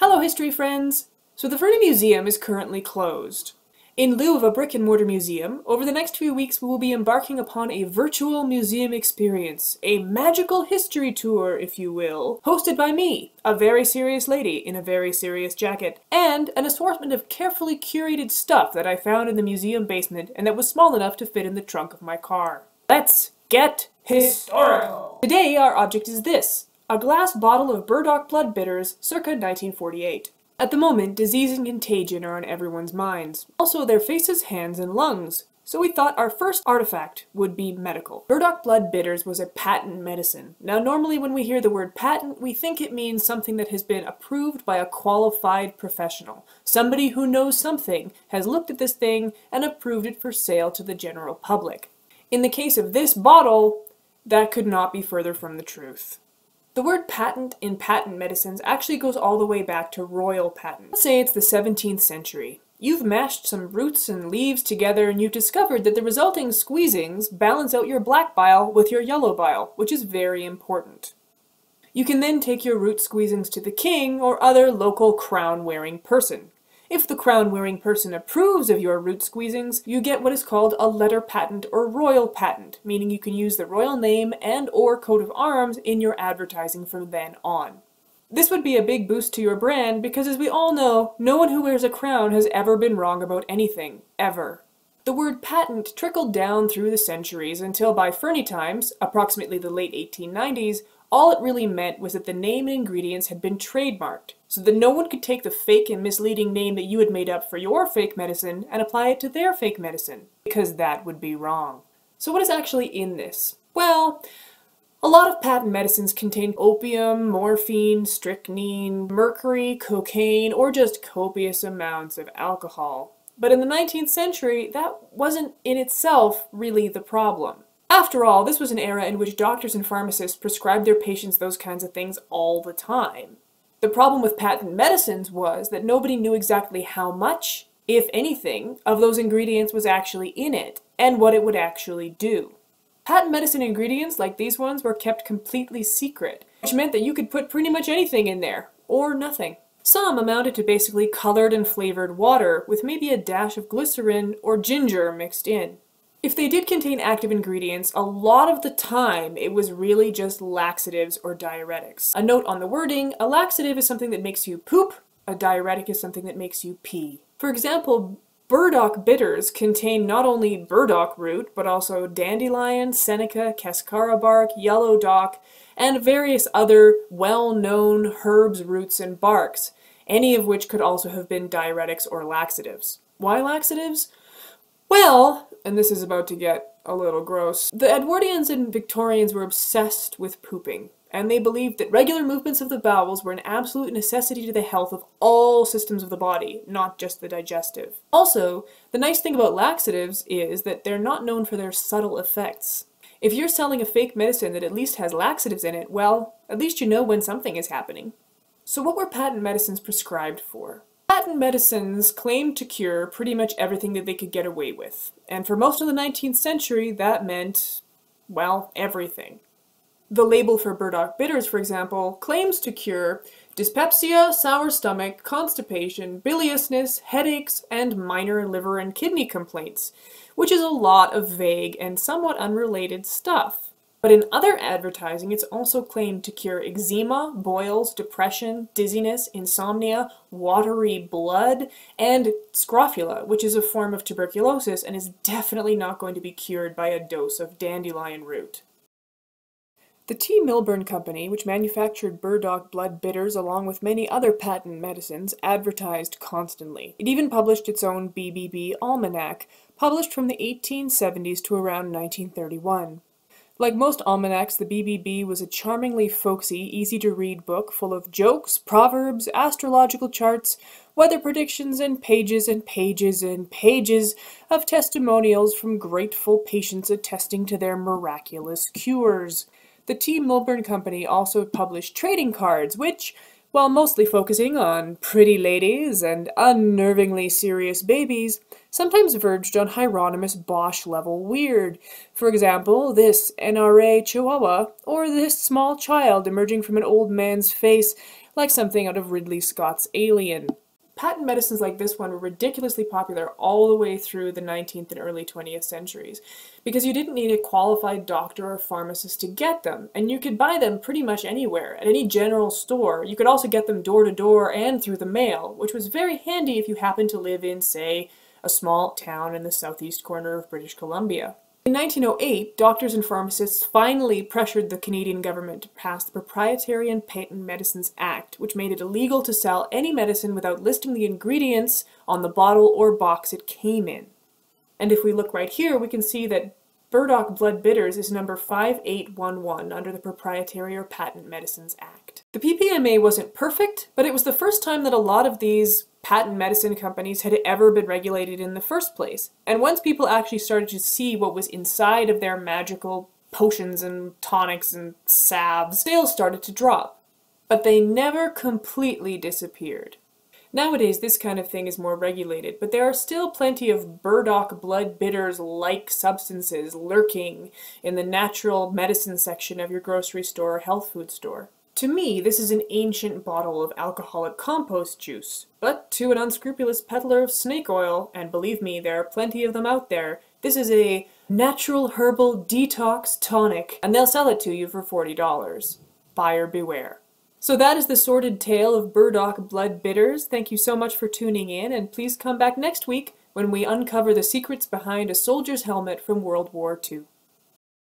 Hello history friends! So the Fernie Museum is currently closed. In lieu of a brick and mortar museum, over the next few weeks we will be embarking upon a virtual museum experience, a magical history tour, if you will, hosted by me, a very serious lady in a very serious jacket, and an assortment of carefully curated stuff that I found in the museum basement and that was small enough to fit in the trunk of my car. Let's get historical! Today our object is this, a glass bottle of burdock blood bitters circa 1948. At the moment, disease and contagion are on everyone's minds. Also their faces, hands, and lungs. So we thought our first artifact would be medical. Burdock blood bitters was a patent medicine. Now normally when we hear the word patent, we think it means something that has been approved by a qualified professional. Somebody who knows something has looked at this thing and approved it for sale to the general public. In the case of this bottle, that could not be further from the truth. The word patent in patent medicines actually goes all the way back to royal patent. Let's say it's the 17th century. You've mashed some roots and leaves together and you've discovered that the resulting squeezings balance out your black bile with your yellow bile, which is very important. You can then take your root squeezings to the king or other local crown-wearing person. If the crown-wearing person approves of your root squeezings, you get what is called a letter patent or royal patent, meaning you can use the royal name and or coat of arms in your advertising from then on. This would be a big boost to your brand because as we all know, no one who wears a crown has ever been wrong about anything, ever. The word patent trickled down through the centuries until by Fernie times, approximately the late 1890s, all it really meant was that the name and ingredients had been trademarked, so that no one could take the fake and misleading name that you had made up for your fake medicine and apply it to their fake medicine, because that would be wrong. So what is actually in this? Well, a lot of patent medicines contain opium, morphine, strychnine, mercury, cocaine, or just copious amounts of alcohol. But in the 19th century, that wasn't in itself really the problem. After all, this was an era in which doctors and pharmacists prescribed their patients those kinds of things all the time. The problem with patent medicines was that nobody knew exactly how much, if anything, of those ingredients was actually in it, and what it would actually do. Patent medicine ingredients like these ones were kept completely secret, which meant that you could put pretty much anything in there, or nothing. Some amounted to basically colored and flavored water with maybe a dash of glycerin or ginger mixed in. If they did contain active ingredients, a lot of the time it was really just laxatives or diuretics. A note on the wording, a laxative is something that makes you poop, a diuretic is something that makes you pee. For example, burdock bitters contain not only burdock root, but also dandelion, seneca, cascara bark, yellow dock, and various other well-known herbs, roots, and barks, any of which could also have been diuretics or laxatives. Why laxatives? Well, and this is about to get a little gross. The Edwardians and Victorians were obsessed with pooping, and they believed that regular movements of the bowels were an absolute necessity to the health of all systems of the body, not just the digestive. Also, the nice thing about laxatives is that they're not known for their subtle effects. If you're selling a fake medicine that at least has laxatives in it, well, at least you know when something is happening. So what were patent medicines prescribed for? Patent medicines claimed to cure pretty much everything that they could get away with, and for most of the 19th century that meant, well, everything. The label for burdock bitters, for example, claims to cure dyspepsia, sour stomach, constipation, biliousness, headaches, and minor liver and kidney complaints, which is a lot of vague and somewhat unrelated stuff. But in other advertising, it's also claimed to cure eczema, boils, depression, dizziness, insomnia, watery blood, and scrofula, which is a form of tuberculosis and is definitely not going to be cured by a dose of dandelion root. The T. Milburn Company, which manufactured burdock blood bitters along with many other patent medicines, advertised constantly. It even published its own BBB Almanac, published from the 1870s to around 1931. Like most almanacs, the BBB was a charmingly folksy, easy-to-read book full of jokes, proverbs, astrological charts, weather predictions, and pages and pages and pages of testimonials from grateful patients attesting to their miraculous cures. The T. Milburn Company also published trading cards, which, While mostly focusing on pretty ladies and unnervingly serious babies, sometimes verged on Hieronymus Bosch level weird. For example, this NRA Chihuahua, or this small child emerging from an old man's face like something out of Ridley Scott's Alien. Patent medicines like this one were ridiculously popular all the way through the 19th and early 20th centuries because you didn't need a qualified doctor or pharmacist to get them, and you could buy them pretty much anywhere, at any general store. You could also get them door to door and through the mail, which was very handy if you happened to live in, say, a small town in the southeast corner of British Columbia. In 1908, doctors and pharmacists finally pressured the Canadian government to pass the Proprietary and Patent Medicines Act, which made it illegal to sell any medicine without listing the ingredients on the bottle or box it came in. And if we look right here, we can see that Burdock Blood Bitters is number 5811 under the Proprietary or Patent Medicines Act. The PPMA wasn't perfect, but it was the first time that a lot of these patent medicine companies had ever been regulated in the first place. And once people actually started to see what was inside of their magical potions and tonics and salves, sales started to drop. But they never completely disappeared. Nowadays, this kind of thing is more regulated, but there are still plenty of burdock blood bitters like substances lurking in the natural medicine section of your grocery store or health food store. To me, this is an ancient bottle of alcoholic compost juice, but to an unscrupulous peddler of snake oil, and believe me, there are plenty of them out there, this is a natural herbal detox tonic, and they'll sell it to you for $40. Buyer beware. So that is the sordid tale of Burdock Blood Bitters. Thank you so much for tuning in, and please come back next week when we uncover the secrets behind a soldier's helmet from World War II.